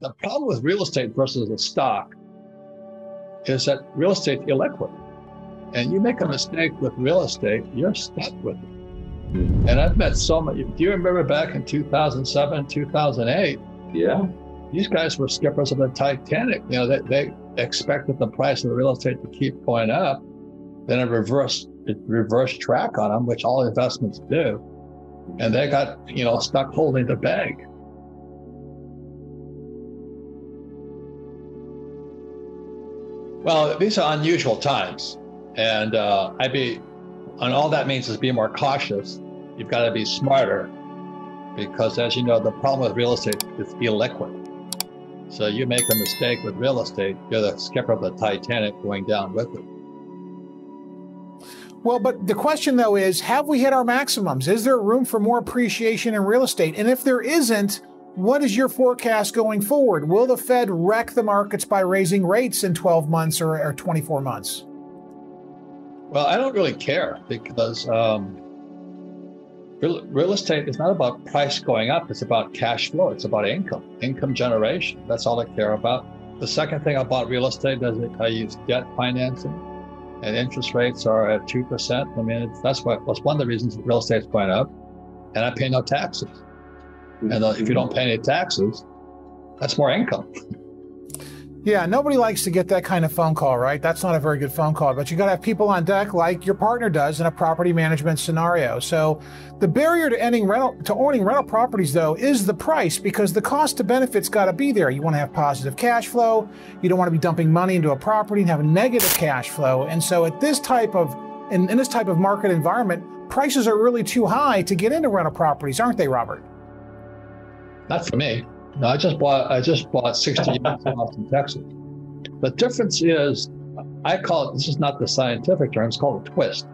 the problem with real estate versus a stock is that real estate is illiquid. And you make a mistake with real estate, you're stuck with it. Hmm. And I've met so many. Do you remember back in 2007, 2008? Yeah. These guys were skippers of the Titanic. You know, they, they expected the price of the real estate to keep going up. Then it reversed, it reversed track on them, which all investments do. And they got, you know, stuck holding the bag. Well, these are unusual times. And uh, I'd be, and all that means is be more cautious. You've got to be smarter because, as you know, the problem with real estate is illiquid. So you make a mistake with real estate, you're the skipper of the Titanic going down with it. Well, but the question though is have we hit our maximums? Is there room for more appreciation in real estate? And if there isn't, what is your forecast going forward? Will the Fed wreck the markets by raising rates in 12 months or, or 24 months? Well, I don't really care because um, real, real estate is not about price going up, it's about cash flow, it's about income, income generation. That's all I care about. The second thing about real estate is I use debt financing and interest rates are at 2%. I mean, that's what that's one of the reasons real estate's going up. And I pay no taxes. And uh, if you don't pay any taxes, that's more income. Yeah, nobody likes to get that kind of phone call, right? That's not a very good phone call, but you got to have people on deck like your partner does in a property management scenario. So, the barrier to ending rental to owning rental properties though is the price because the cost to benefits got to be there. You want to have positive cash flow. You don't want to be dumping money into a property and have a negative cash flow. And so at this type of in, in this type of market environment, prices are really too high to get into rental properties, aren't they, Robert? Not for me. No, I just bought I just bought 60 units in Austin, Texas. The difference is I call it this is not the scientific term, it's called a twist.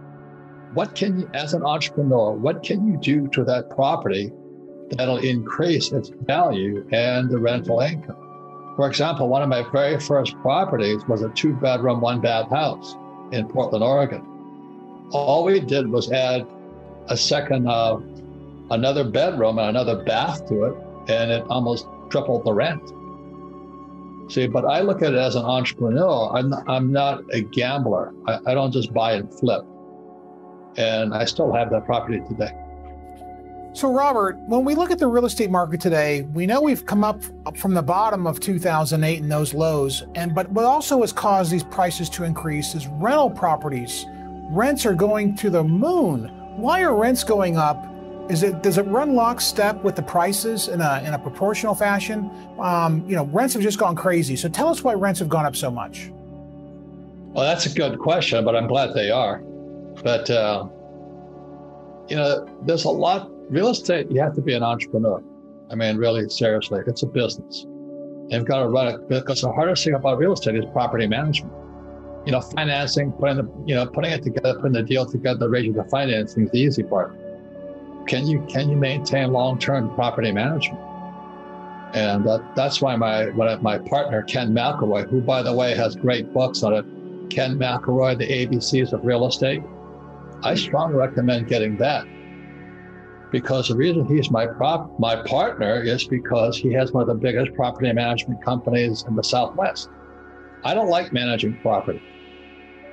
What can you as an entrepreneur, what can you do to that property that'll increase its value and the rental income? For example, one of my very first properties was a two bedroom, one bath house in Portland, Oregon. All we did was add a second, uh, another bedroom and another bath to it, and it almost tripled the rent. See, but I look at it as an entrepreneur. I'm not, I'm not a gambler. I, I don't just buy and flip. And I still have that property today. So, Robert, when we look at the real estate market today, we know we've come up from the bottom of 2008 and those lows, and but what also has caused these prices to increase is rental properties. Rents are going to the moon. Why are rents going up? Is it does it run lockstep with the prices in a in a proportional fashion? Um, you know, rents have just gone crazy. So tell us why rents have gone up so much. Well, that's a good question, but I'm glad they are. But uh, you know, there's a lot. Real estate, you have to be an entrepreneur. I mean, really, seriously, it's a business. You've got to run it because the hardest thing about real estate is property management. You know, financing, putting the, you know, putting it together, putting the deal together, raising the financing is the easy part can you can you maintain long-term property management? And that, that's why my my partner Ken McElroy, who by the way has great books on it, Ken McElroy, The ABCs of Real Estate. I strongly recommend getting that because the reason he's my prop my partner is because he has one of the biggest property management companies in the Southwest. I don't like managing property.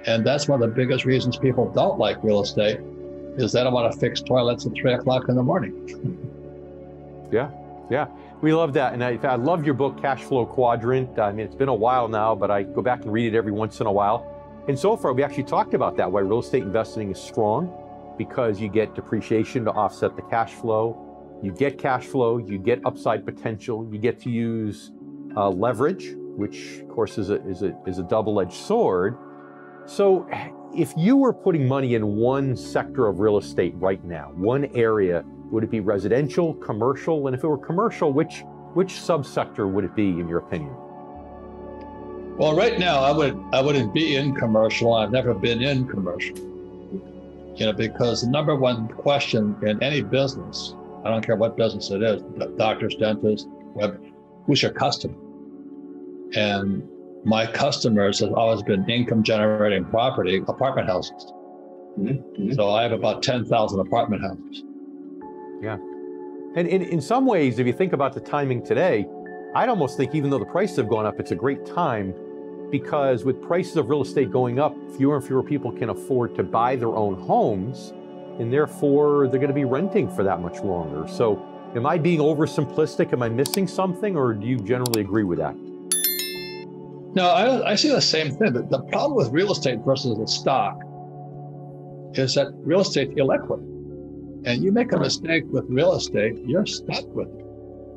And that's one of the biggest reasons people don't like real estate is that don't want to fix toilets at three o'clock in the morning. yeah, yeah. We love that. And I, I love your book, Cash Flow Quadrant. I mean, it's been a while now, but I go back and read it every once in a while. And so far, we actually talked about that, why real estate investing is strong because you get depreciation to offset the cash flow. You get cash flow, you get upside potential, you get to use uh, leverage, which of course is a, is a, is a double-edged sword. So if you were putting money in one sector of real estate right now, one area, would it be residential, commercial? And if it were commercial, which which subsector would it be in your opinion? Well, right now I would I wouldn't be in commercial. I've never been in commercial. You know, because the number one question in any business, I don't care what business it is, doctors, dentists, web, who's your customer? And my customers have always been income generating property, apartment houses. Mm-hmm. So I have about 10,000 apartment houses. Yeah. And in, in some ways, if you think about the timing today, I'd almost think, even though the prices have gone up, it's a great time because with prices of real estate going up, fewer and fewer people can afford to buy their own homes, and therefore they're going to be renting for that much longer. So, am I being oversimplistic? Am I missing something, or do you generally agree with that? No, I, I see the same thing. The, the problem with real estate versus the stock is that real estate is illiquid. And you make a mistake with real estate, you're stuck with it.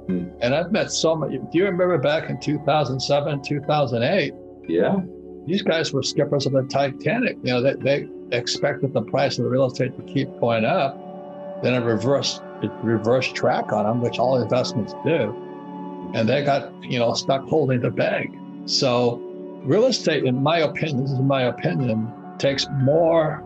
Hmm. And I've met so many. Do you remember back in 2007, 2008? Yeah. These guys were skippers of the Titanic. You know, they, they expected the price of the real estate to keep going up. Then it reversed, it reversed track on them, which all investments do. And they got, you know, stuck holding the bag. So real estate, in my opinion, this is my opinion, takes more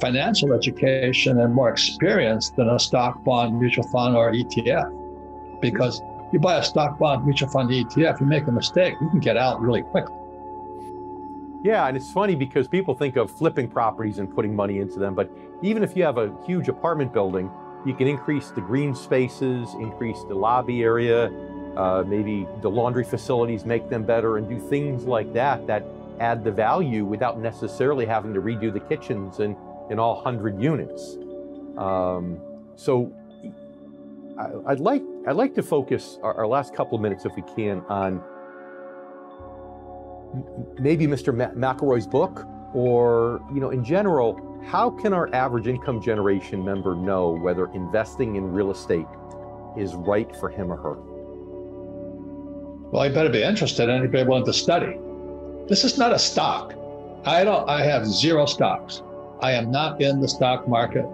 financial education and more experience than a stock bond mutual fund or ETF. Because you buy a stock bond mutual fund ETF, you make a mistake, you can get out really quickly. Yeah, and it's funny because people think of flipping properties and putting money into them, but even if you have a huge apartment building, you can increase the green spaces, increase the lobby area, uh, maybe the laundry facilities make them better, and do things like that that add the value without necessarily having to redo the kitchens and in all 100 units. Um, so I, would like I'd like to focus our, our, last couple of minutes, if we can, on maybe Mr. McElroy's book, or you know, in general, how can our average income generation member know whether investing in real estate is right for him or her? Well, you better be interested and be willing to study. This is not a stock. I don't. I have zero stocks. I am not in the stock market.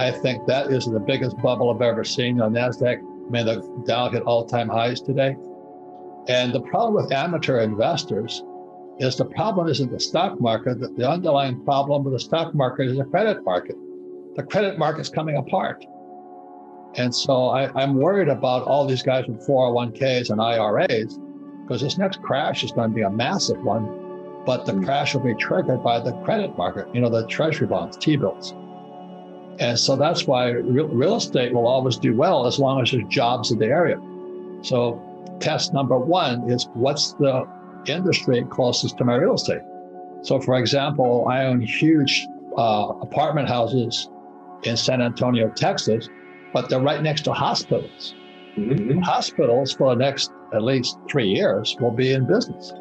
I think that is the biggest bubble I've ever seen on NASDAQ. I mean, the Dow hit all time highs today. And the problem with amateur investors is the problem isn't the stock market. The, the underlying problem with the stock market is the credit market. The credit market's coming apart. And so I, am worried about all these guys with 401ks and IRAs because this next crash is going to be a massive one but the crash will be triggered by the credit market, you know, the treasury bonds, T bills. And so that's why real, real estate will always do well as long as there's jobs in the area. So, test number one is what's the industry closest to my real estate? So, for example, I own huge uh, apartment houses in San Antonio, Texas, but they're right next to hospitals. Mm-hmm. Hospitals for the next at least three years will be in business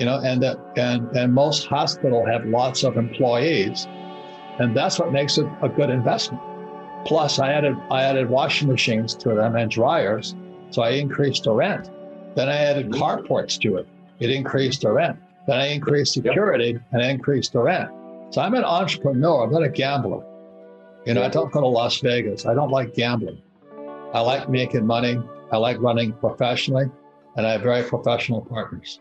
you know, and that and and most hospital have lots of employees, and that's what makes it a good investment. Plus, I added I added washing machines to them and dryers, so I increased the rent. Then I added mm-hmm. carports to it. It increased the rent. Then I increased security yep. and I increased the rent. So I'm an entrepreneur. I'm not a gambler. You know, I don't go to Las Vegas. I don't like gambling. I like making money. I like running professionally, and I have very professional partners.